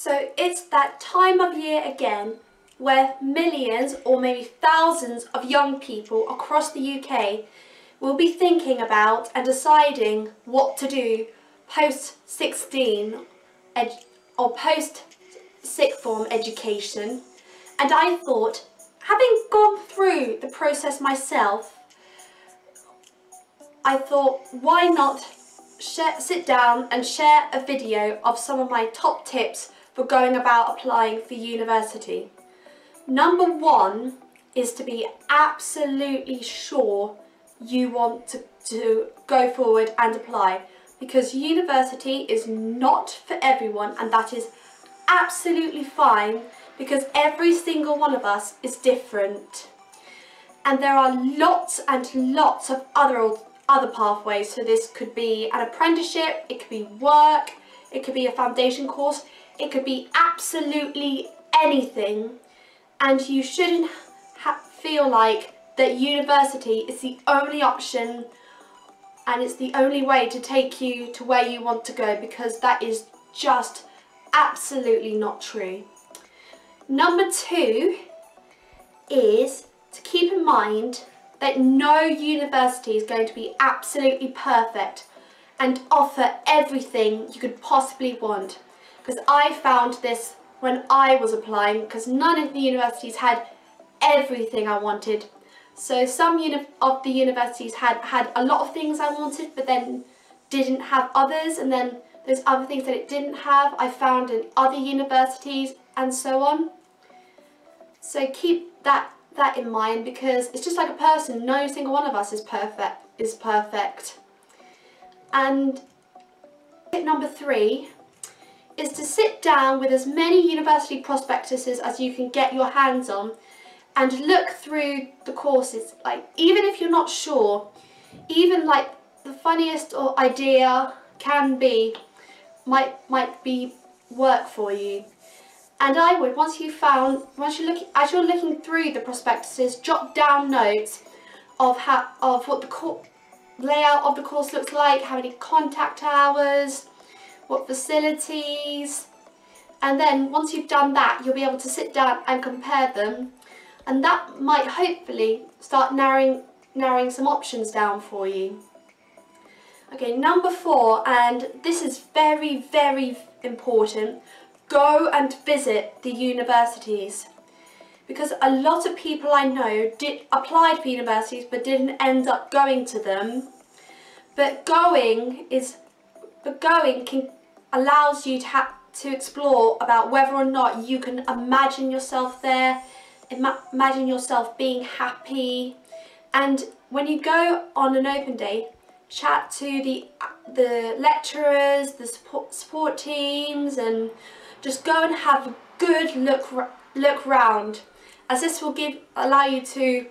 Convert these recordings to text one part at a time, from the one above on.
So it's that time of year again where millions or maybe thousands of young people across the UK will be thinking about and deciding what to do post 16 or post sixth form education. And I thought having gone through the process myself I thought why not share, sit down and share a video of some of my top tips for going about applying for university. Number one is to be absolutely sure you want to, to go forward and apply because university is not for everyone and that is absolutely fine because every single one of us is different and there are lots and lots of other other pathways so this could be an apprenticeship it could be work it could be a foundation course it could be absolutely anything and you shouldn't feel like that university is the only option and it's the only way to take you to where you want to go because that is just absolutely not true. Number two is to keep in mind that no university is going to be absolutely perfect and offer everything you could possibly want because I found this when I was applying because none of the universities had everything I wanted. So some of the universities had, had a lot of things I wanted but then didn't have others and then there's other things that it didn't have I found in other universities and so on. So keep that that in mind because it's just like a person, no single one of us is perfect is perfect. And tip number three is to sit down with as many university prospectuses as you can get your hands on and look through the courses. Like even if you're not sure, even like the funniest or idea can be, might might be work for you. And I would, once you found, once you look, as you're looking through the prospectuses, jot down notes of how, of what the layout of the course looks like, how many contact hours, what facilities, and then once you've done that, you'll be able to sit down and compare them, and that might hopefully start narrowing, narrowing some options down for you. Okay, number four, and this is very, very important, go and visit the universities. Because a lot of people I know did applied for universities but didn't end up going to them. But going is but going can allows you to have to explore about whether or not you can imagine yourself there, ima imagine yourself being happy, and when you go on an open day, chat to the the lecturers, the support, support teams, and just go and have a good look look round, as this will give allow you to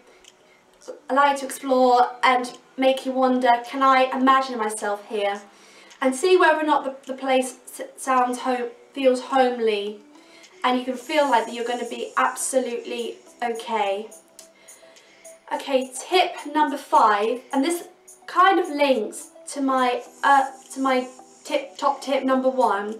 allow you to explore and make you wonder, can I imagine myself here? And see whether or not the, the place sounds home, feels homely. And you can feel like that you're going to be absolutely okay. Okay, tip number five, and this kind of links to my uh, to my tip top tip number one,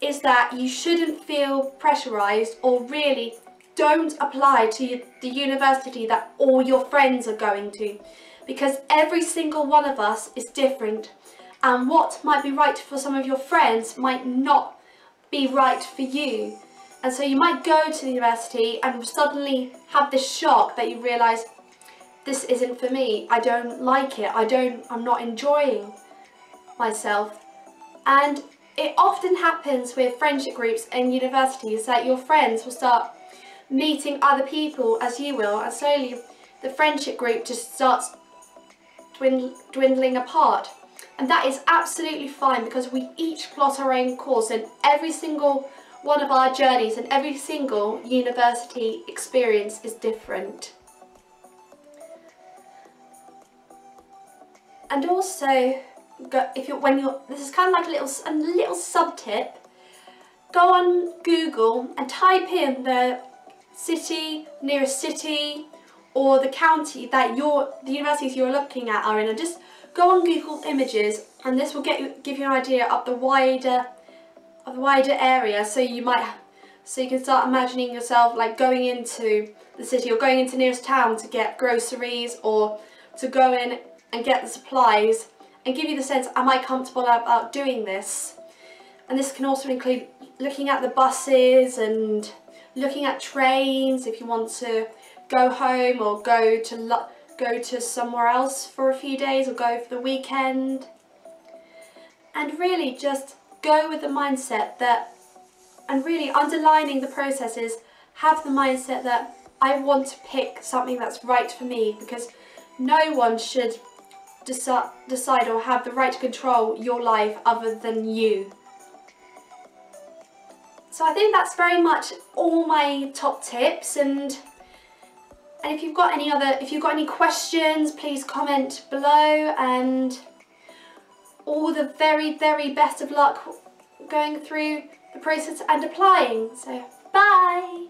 is that you shouldn't feel pressurized or really don't apply to the university that all your friends are going to. Because every single one of us is different and what might be right for some of your friends might not be right for you. And so you might go to the university and suddenly have this shock that you realise this isn't for me. I don't like it. I don't, I'm not enjoying myself. And it often happens with friendship groups in universities that your friends will start meeting other people as you will and slowly the friendship group just starts dwindling apart. And that is absolutely fine because we each plot our own course and every single one of our journeys and every single university experience is different. And also, if you're when you're this is kind of like a little a little sub tip. Go on Google and type in the city nearest city or the county that your the universities you're looking at are in, and just go on Google Images and this will get you, give you an idea of the wider a wider area. So you might so you can start imagining yourself like going into the city or going into nearest town to get groceries or to go in and get the supplies and give you the sense am I comfortable about doing this? And this can also include looking at the buses and looking at trains if you want to go home or go to go to somewhere else for a few days or go for the weekend and really just go with the mindset that and really underlining the process is have the mindset that I want to pick something that's right for me because no one should deci decide or have the right to control your life other than you. So I think that's very much all my top tips and and if you've got any other if you've got any questions please comment below and all the very very best of luck going through the process and applying. So bye!